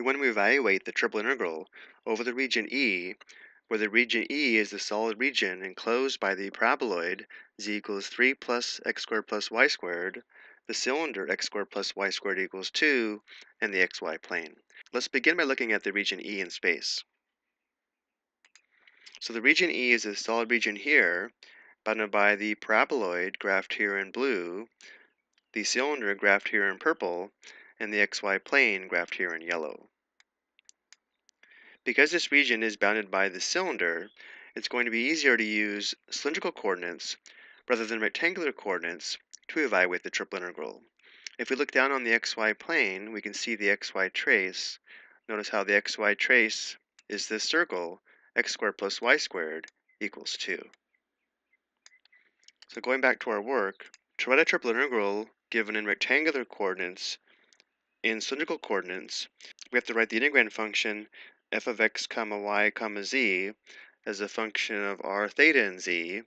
we want to evaluate the triple integral over the region E, where the region E is the solid region enclosed by the paraboloid z equals 3 plus x squared plus y squared, the cylinder x squared plus y squared equals 2, and the xy plane. Let's begin by looking at the region E in space. So the region E is a solid region here, bounded by the paraboloid graphed here in blue, the cylinder graphed here in purple, and the xy plane graphed here in yellow. Because this region is bounded by the cylinder, it's going to be easier to use cylindrical coordinates rather than rectangular coordinates to evaluate the triple integral. If we look down on the xy plane, we can see the xy trace. Notice how the xy trace is this circle, x squared plus y squared equals 2. So going back to our work, to write a triple integral given in rectangular coordinates, in cylindrical coordinates, we have to write the integrand function f of x comma y comma z as a function of r theta and z,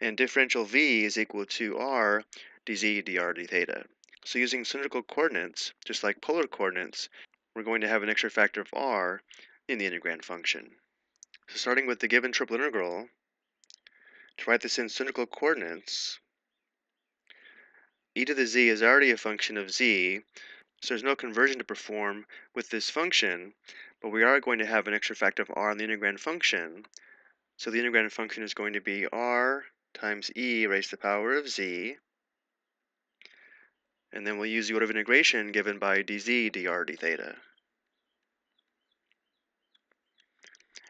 and differential v is equal to r dz dr d theta. So using cylindrical coordinates, just like polar coordinates, we're going to have an extra factor of r in the integrand function. So starting with the given triple integral, to write this in cylindrical coordinates, e to the z is already a function of z, so there's no conversion to perform with this function, but we are going to have an extra factor of r in the integrand function. So the integrand function is going to be r times e raised to the power of z, and then we'll use the order of integration given by dz dr d theta.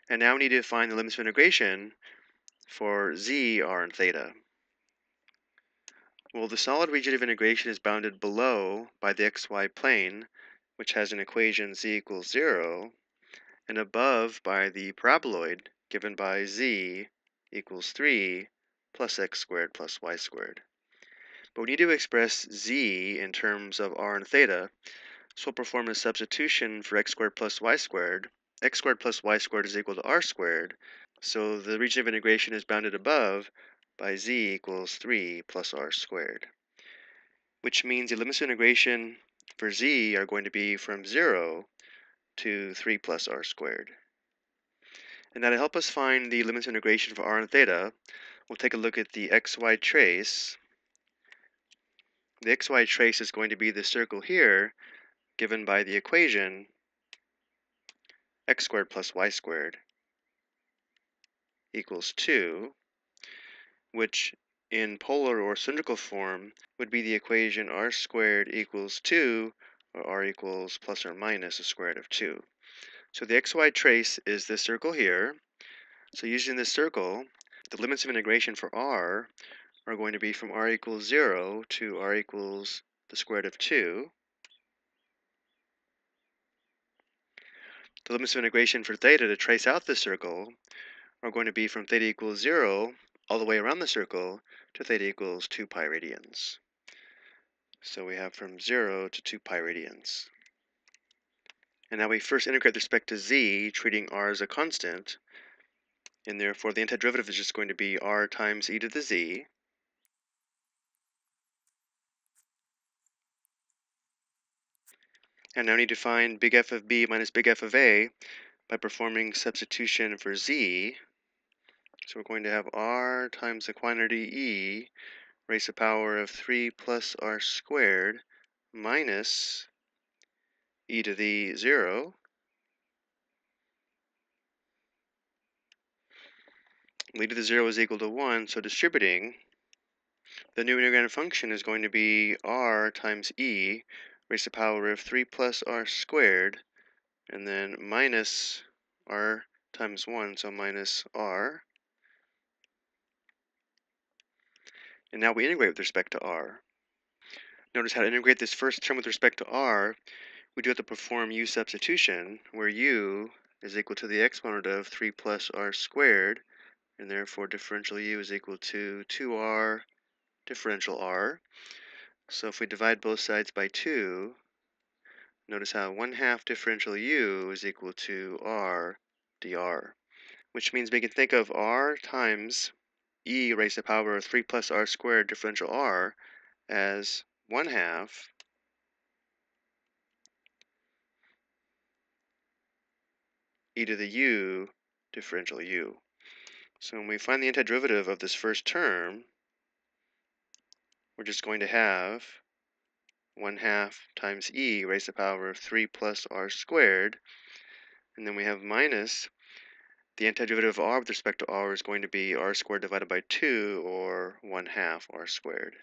And now we need to find the limits of integration for z, r, and theta. Well, the solid region of integration is bounded below by the xy plane, which has an equation z equals 0, and above by the paraboloid given by z equals 3 plus x squared plus y squared. But we need to express z in terms of r and theta, so we'll perform a substitution for x squared plus y squared. x squared plus y squared is equal to r squared, so the region of integration is bounded above by z equals 3 plus r squared, which means the limits of integration for z are going to be from 0 to 3 plus r squared. And now to help us find the limits of integration for r and theta, we'll take a look at the xy trace. The xy trace is going to be the circle here, given by the equation x squared plus y squared equals 2, which in polar or cylindrical form would be the equation r squared equals 2, or r equals plus or minus the square root of 2. So the xy trace is this circle here. So using this circle, the limits of integration for r are going to be from r equals 0 to r equals the square root of 2. The limits of integration for theta to trace out the circle are going to be from theta equals 0 all the way around the circle to theta equals 2 pi radians. So we have from 0 to 2 pi radians. And now we first integrate with respect to z, treating r as a constant, and therefore the antiderivative is just going to be r times e to the z. And now we need to find big F of b minus big F of a by performing substitution for z. So we're going to have r times the quantity e raised to the power of 3 plus r squared minus e to the 0 e to the 0 is equal to 1, so distributing, the new integrand function is going to be r times e raised to the power of 3 plus r squared, and then minus r times 1, so minus r. And now we integrate with respect to r. Notice how to integrate this first term with respect to r, we do have to perform u substitution, where u is equal to the exponent of 3 plus r squared, and therefore differential u is equal to 2r differential r. So if we divide both sides by 2, notice how 1 half differential u is equal to r dr, which means we can think of r times e raised to the power of 3 plus r squared differential r as 1 half e to the u differential u. So when we find the antiderivative of this first term, we're just going to have 1 half times e raised to the power of 3 plus r squared. And then we have minus the antiderivative of r with respect to r is going to be r squared divided by 2, or 1 half r squared.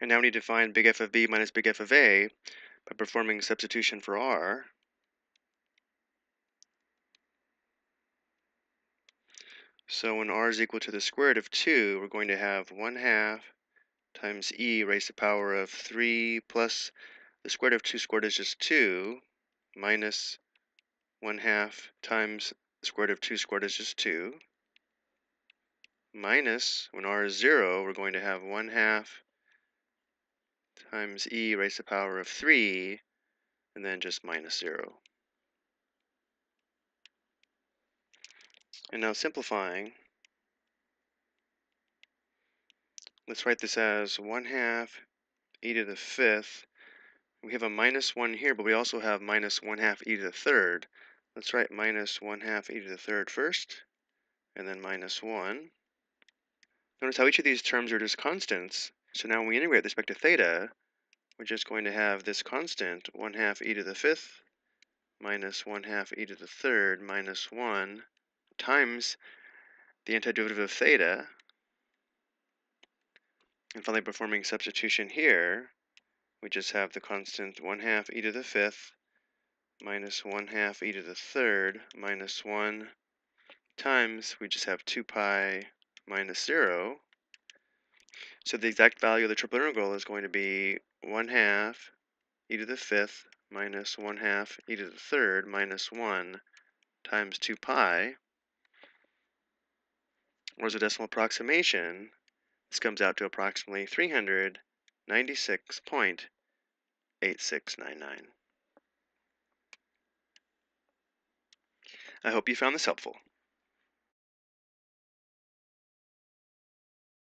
And now we need to find big F of b minus big F of a by performing substitution for r. So when r is equal to the square root of 2, we're going to have 1 half times e raised to the power of 3 plus the square root of 2 squared is just 2 minus 1 half times the square root of 2 squared is just 2 minus, when r is 0, we're going to have 1 half times e raised to the power of 3, and then just minus 0. And now simplifying, let's write this as 1 half e to the fifth. We have a minus 1 here, but we also have minus 1 half e to the third. Let's write minus 1 half e to the third first, and then minus 1. Notice how each of these terms are just constants. So now when we integrate with respect to theta, we're just going to have this constant, 1 half e to the fifth minus 1 half e to the third minus 1 times the antiderivative of theta. And finally, performing substitution here, we just have the constant 1 half e to the fifth minus 1 half e to the third minus 1 times, we just have 2 pi minus 0. So the exact value of the triple integral is going to be 1 half e to the fifth minus 1 half e to the third minus 1 times 2 pi. Or as a decimal approximation, this comes out to approximately 396.8699. I hope you found this helpful.